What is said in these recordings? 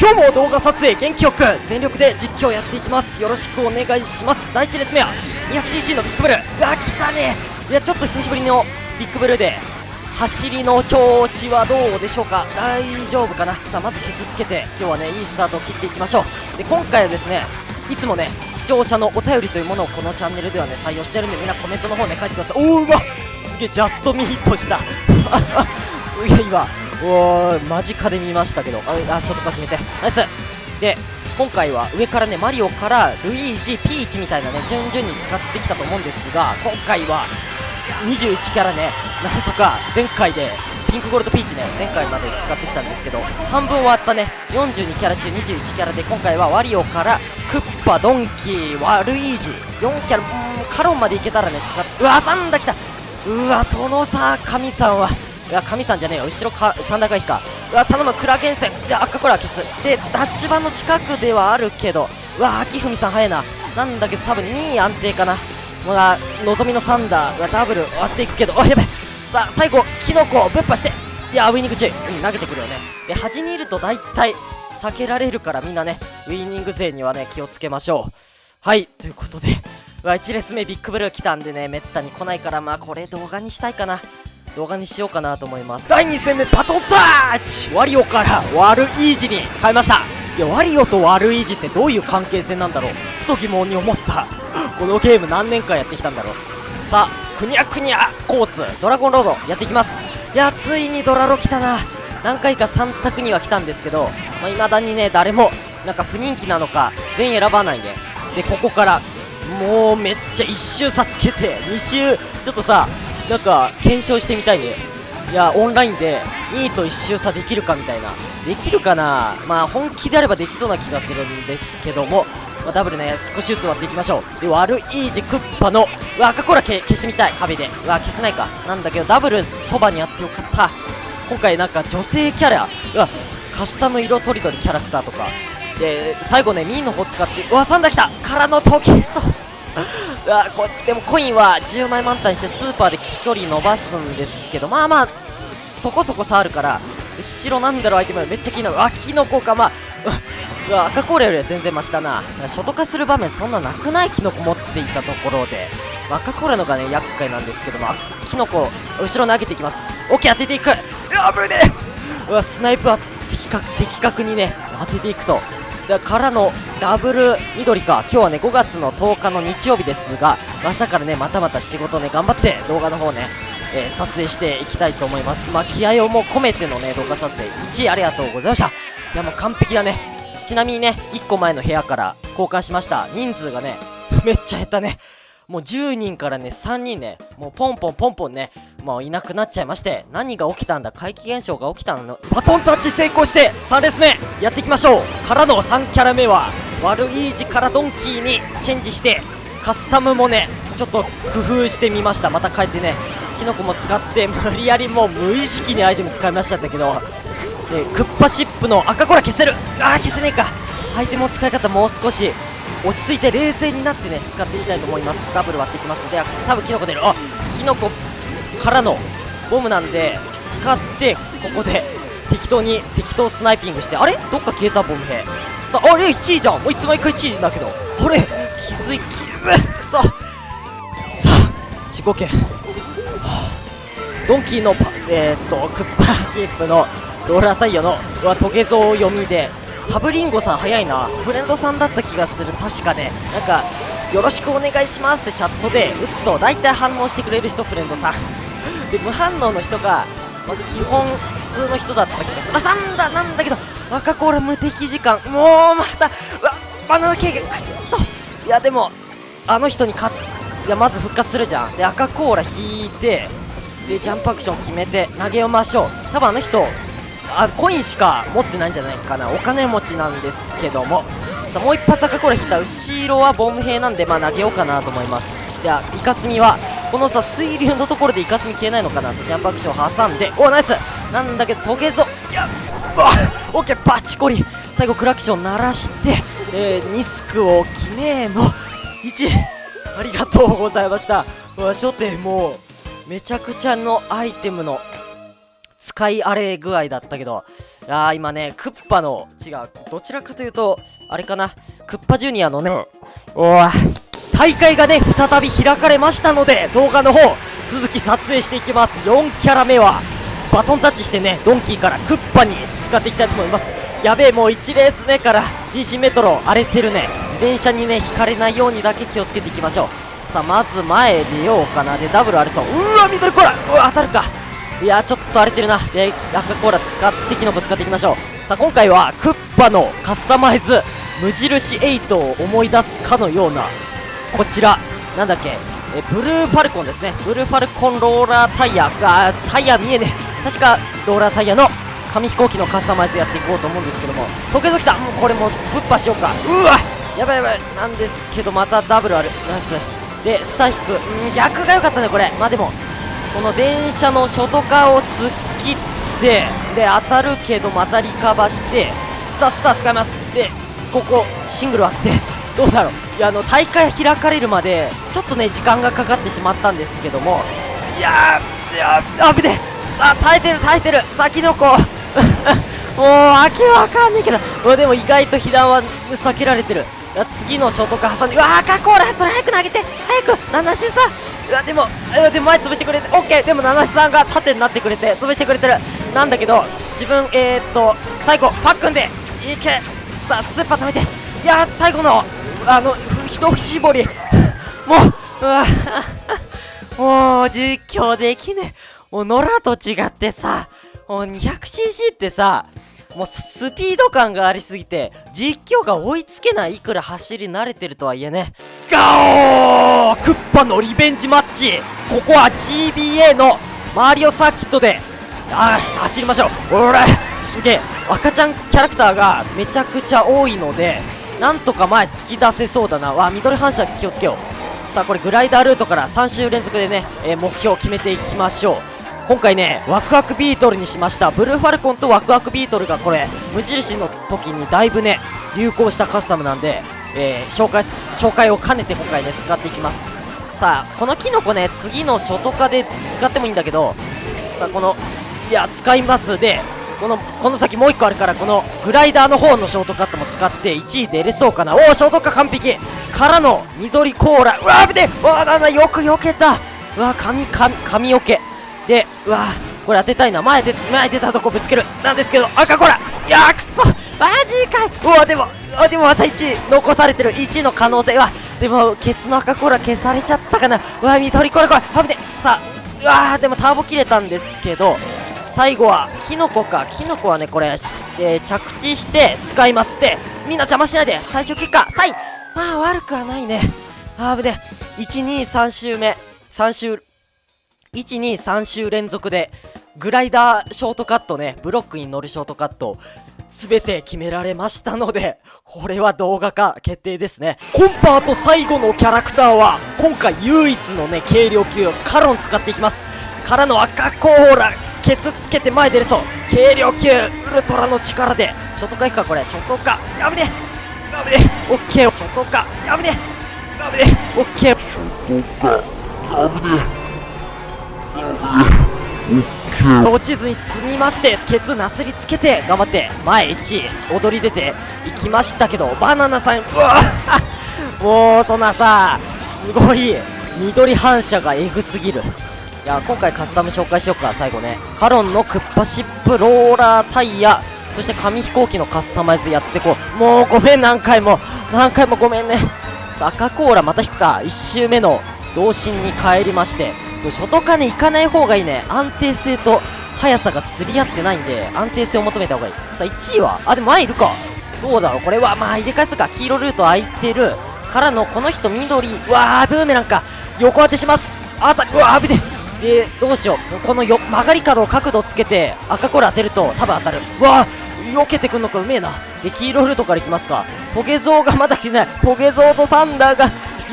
今日も動画撮影元気よく全力で実況やっていきます。よろしくお願いします。第1レース目は 200cc のビッグブル。ーうわ来たね。いやちょっと久しぶりのビッグブルーで走りの調子はどうでしょうか。大丈夫かな。さあまずケツつけて今日はねいいスタートを切っていきましょう。で今回はですねいつもね視聴者のお便りというものをこのチャンネルではね採用してるんでみんなコメントの方ね書いてください。おおうわすげえジャストミートした。いや今おー間近で見ましたけど。ああショットカ決めて。ナイス。で今回は上からねマリオからルイージピーチみたいなね順々に使ってきたと思うんですが今回は21キャラねなんとか前回でピンクゴールドピーチね前回まで使ってきたんですけど半分終わったね42キャラ中21キャラで今回はワリオからクッパドンキーワルイージ4キャラうーんカロンまでいけたらね使ってうわサンダ来た。うわそのさ神さんはいや神さんじゃねえよ。後ろかサンダー回避か。うわ頼むクラゲンセ。ンで赤コラ消す。でダッシュ版の近くではあるけど。うわ秋文さん早いな。なんだけど多分2位安定かな。まあ、望みのサンダーがダブル割っていくけど。あやべさあ最後キノコをぶっ破して。いやウイニング注意、うん、投げてくるよね。で端にいると大体避けられるからみんなねウイニング勢にはね気をつけましょう。はいということで。うわ1レース目ビッグブルー来たんでねめったに来ないからまあこれ動画にしたいかな。動画にしようかなと思います。第2戦目バトンタッチ。ワリオからワルイージに変えました。いやワリオとワルイージってどういう関係性なんだろう。ふと疑問に思った。このゲーム何年間やってきたんだろう。さあくにゃくにゃコース。ドラゴンロードやっていきます。いやついにドラロ来たな。何回か3択には来たんですけどまあ、未だにね誰もなんか不人気なのか全員選ばないね。でここからもうめっちゃ1周差つけて2周ちょっとさなんか検証してみたいね。いやオンラインで2位と1周差できるかみたいな。できるかな？まあ本気であればできそうな気がするんですけども。まあ、ダブルね少しずつ割っていきましょう。で悪いージクッパのうわ赤コーラ消してみたい。壁で。うわ消せないか。なんだけどダブルそばにあってよかった。今回なんか女性キャラうわカスタム色とりどりキャラクターとか。で最後ねミーの方使ってうわサンダー来た。からの時計 わこでもコインは10枚満タンにしてスーパーで飛距離伸ばすんですけどまあまあそこそこ差あるから後ろなんだろうアイテムめっちゃ気になる。あキノコか。まあうわ赤コーラよりは全然マシだな。初ト化する場面そんななくない？キノコ持っていたところで、まあ、赤コーラのがね厄介なんですけども。キノコ後ろ投げていきます。オッケー当てていく。うわ危ね。えうわスナイプは的確的確にね当てていくと。からのダブル緑か今日はね5月の10日の日曜日ですが朝からねまたまた仕事ね頑張って動画の方ねえー、撮影していきたいと思います。まあ、気合をも込めてのね、動画撮影、1位ありがとうございました。いや、もう完璧だね。ちなみにね、1個前の部屋から交換しました。人数がね、めっちゃ減ったね。もう10人からね、3人ね、もうポンポンポンポンね、もういなくなっちゃいまして、何が起きたんだ怪奇現象が起きたの？バトンタッチ成功して、3レース目、やっていきましょう。からの3キャラ目は、悪い字からドンキーにチェンジして、カスタムもね、ちょっと工夫してみました。また変えてね、キノコも使って無理やりもう無意識にアイテム使いましたけど、えクッパシップの赤コラ消せる。あー消せねえか。アイテムの使い方もう少し落ち着いて冷静になってね使っていきたいと思います。ダブル割っていきます。で多分キノコ出る。あキノコからのボムなんで使ってここで適当に適当スナイピングしてあれ？どっか消えたボム兵。さあれ1位じゃん。もういつもいか1位だけど。あれ気づいきくそ。さあ自己権ドンキーのパえー、っとクッパーキープのローラータイヤのはトゲゾウ読みでサブリンゴさん早いな。フレンドさんだった気がする。確かね。なんかよろしくお願いしますってチャットで打つと大体反応してくれる人フレンドさん。で無反応の人が、まず基本普通の人だった気がする。あなんだなんだけど赤コーラ無敵時間。もうまたうわバナナケーキくっそ。いやでもあの人に勝つ。いやまず復活するじゃん。で赤コーラ引いてでジャンプアクション決めて投げましょう。多分あの人あコインしか持ってないんじゃないかな。お金持ちなんですけども。もう一発赤コーラ引いた後ろはボム兵なんでまあ投げようかなと思います。ではイカスミはこのさ水流のところでイカスミ消えないのかな？ジャンプアクション挟んで。おナイス。なんだけどトゲゾいやオッケーバチコリ。最後クラクション鳴らして、えー、ニスクを決めの1ありがとうございました。うわ初手もうめちゃくちゃのアイテムの使い荒れ具合だったけど、やー今ねクッパの違うどちらかというとあれかな？クッパジュニアのね。おわ大会がね再び開かれましたので動画の方続き撮影していきます。4キャラ目はバトンタッチしてねドンキーからクッパに使っていきたいと思います。やべえもう1レース目から GC メトロ荒れてるね。電車にね引かれないようにだけ気をつけていきましょう。さあまず前出ようかな。でダブル荒れそう。うわ緑コーラ。うわ当たるか。いやちょっと荒れてるな。で赤コーラ使ってキノコ使っていきましょう。さあ今回はクッパのカスタマイズ無印8を思い出すかのようなこちらなんだっけえブルーファルコンですね。ブルーファルコンローラータイヤがタイヤ見えねえ。確かローラータイヤの紙飛行機のカスタマイズやっていこうと思うんですけども。時々さんもうこれもうぶっ破しようか。うわやばいやばい。なんですけどまたダブルある。ナイスでスタ引くうん逆が良かったねこれ。まあでもこの電車の外側を突っ切ってで当たるけどまたリカバしてさあスター使います。でここシングルあって。どうだろう。いやあの大会開かれるまでちょっとね時間がかかってしまったんですけども。いやーいやー危ねあ耐えてる耐えてる。先の子。もうわけわかんねえけど。でも意外と被弾は避けられてる。次のショートカー挟んでうわ赤コーラそれ早く投げて。早く七七さん。うわでもでも前潰してくれてオッケー。でも七七さんが縦になってくれて潰してくれてる。なんだけど自分えー、っと最後パックンで。いけ。さあスーパー止めて。いや最後のあの一絞り。もううわ もう実況できねえ。もう野良と違ってさもう 200cc ってさもうスピード感がありすぎて実況が追いつけないいくら走り慣れてるとはいえね。ガオー!クッパのリベンジマッチ。ここは GBA のマリオサーキットであ走りましょう。おらすげえ。赤ちゃんキャラクターがめちゃくちゃ多いのでなんとか前突き出せそうだな。わ緑反射気をつけよう。さあこれグライダールートから3週連続でね、えー、目標を決めていきましょう。今回ねワクワクビートルにしました。ブルーファルコンとワクワクビートルがこれ無印の時にだいぶね流行したカスタムなんで、えー、紹介紹介を兼ねて今回ね使っていきます。さあこのキノコね次の初ト化で使ってもいいんだけどさあこのいや使います。でこのこの先もう1個あるからこのグライダーの方のショートカットも使って1位出れそうかな。おおショートカット完璧。からの緑コーラ。うわ危ねうわなんだよく避けた。うわ髪髪髪よけ。でうわこれ当てたいな。前で前出たとこぶつける。なんですけど赤コーラ。いやーくそ。マジかい。うわでもあでもまた1位残されてる。1位の可能性。はでもケツの赤コーラ消されちゃったかな。うわ緑コーラこれ。危ねえ。さあうわーでもターボ切れたんですけど最後はキノコかキノコはねこれ、えー、着地して使います。でみんな邪魔しないで最終結果3位まあ悪くはないね。あぶね123周目。3周123週連続でグライダーショートカットね。ブロックに乗るショートカット全て決められましたのでこれは動画化決定ですね。コンパート最後のキャラクターは今回唯一のね軽量級カロン使っていきます。からの赤コーラケツつけて前出れそう。軽量級ウルトラの力で。ショートカ行くかこれ。ショー。トカやべねやべねオッケー。ショートカやべねやべねオッケーショートカやべね落ちずに進みまして。ケツなすりつけて。頑張って。前1位踊り出て。いきましたけどバナナさんうわもうそんなさすごい緑反射がエグすぎるいや今回カスタム紹介しようか最後ね。カロンのクッパシップローラータイヤ。そして紙飛行機のカスタマイズやってこう。もうごめん何回も。何回もごめんね。赤コーラまた引くか。1周目の童心に帰りまして。外金行かない方がいいね。安定性と速さが釣り合ってないんで。安定性を求めた方がいい。さあ1位は？あでも前いるか。どうだろう。これはまあ入れ替えすか。黄色ルート空いてるからのこの人緑。うわーブーメランか。横当てします。あたうわー危ねでどうしよう。このよ曲がり角を角度つけて赤コーラ当てると多分当たる。うわ避けてくんのか？うめえな。で黄色ルートからいきますか？トゲゾウがまだ来ないトゲゾウとサンダーがい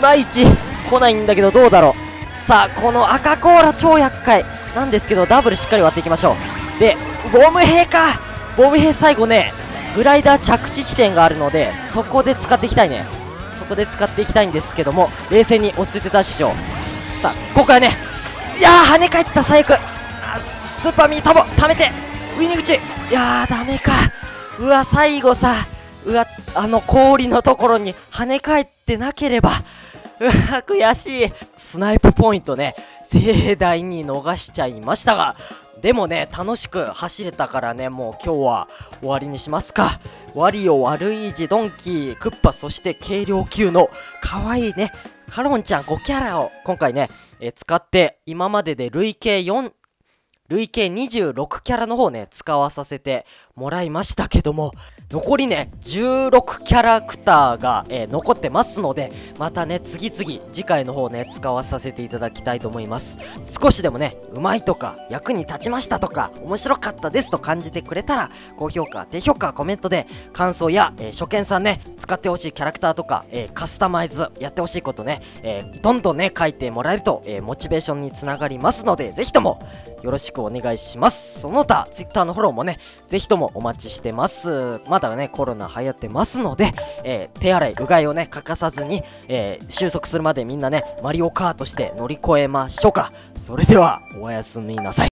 まいち来ないんだけどどうだろう。さあこの赤コーラ超厄介。なんですけどダブルしっかり割っていきましょう。でボム兵か。ボム兵最後ねグライダー着地地点があるのでそこで使っていきたいね。そこで使っていきたいんですけども冷静に落ち着いてた師匠さあ今回はねいやー跳ね返った最悪。スーパーミートボ貯めて。ウィニングチいやーダメか。うわ最後さ。うわあの氷のところに跳ね返ってなければ。うわ悔しい。スナイプポイントね。盛大に逃しちゃいましたが。でもね楽しく走れたからね。もう今日は終わりにしますか。ワリオワルイージドンキークッパそして軽量級の可愛いねカロンちゃん5キャラを今回ね、えー使って今までで累計4累計26キャラの方ね使わさせてもらいましたけども残りね16キャラクターが、えー残ってますのでまたね次々次回の方ね使わさせていただきたいと思います。少しでもねうまいとか役に立ちましたとか面白かったですと感じてくれたら高評価低評価コメントで感想や、えー初見さんね使ってほしいキャラクターとか、えーカスタマイズやってほしいことね、えどんどんね書いてもらえると、えモチベーションにつながりますのでぜひともよろしくお願いします。その他 Twitter のフォローもねぜひともお待ちしてます。まだねコロナ流行ってますので、えー手洗いうがいをね欠かさずに、えー収束するまでみんなねマリオカートして乗り越えましょうか。それではおやすみなさい。